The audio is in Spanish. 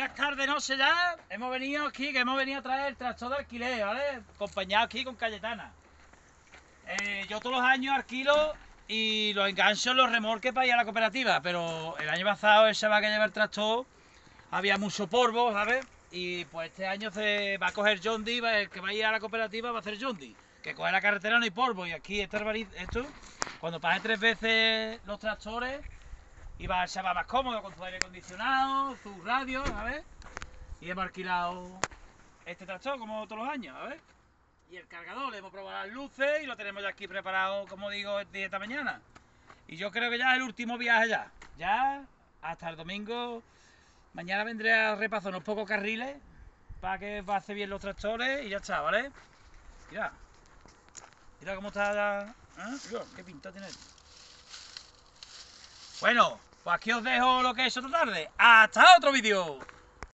Buenas tardes, no sé ya. Hemos venido aquí, que hemos venido a traer el tractor de alquiler, ¿vale? Acompañado aquí con Cayetana. Eh, yo todos los años alquilo y los engancho en los remolques para ir a la cooperativa, pero el año pasado ese va a llevar el tractor, había mucho polvo, ¿sabes? Y pues este año se va a coger John Dee, el que va a ir a la cooperativa va a hacer John Dee, que coge la carretera no hay polvo y aquí este esto, cuando pase tres veces los tractores y va, se va más cómodo con su aire acondicionado, su radio, ¿sabes? Y hemos alquilado este tractor como todos los años, ¿sabes? Y el cargador, le hemos probado las luces y lo tenemos ya aquí preparado, como digo, de esta mañana. Y yo creo que ya es el último viaje ya. Ya hasta el domingo. Mañana vendré a repasar unos pocos carriles para que pase bien los tractores y ya está, ¿vale? Mira. Mira cómo está ya. ¿eh? Mira, qué pinta tiene. Bueno, pues aquí os dejo lo que es otra tarde. ¡Hasta otro vídeo!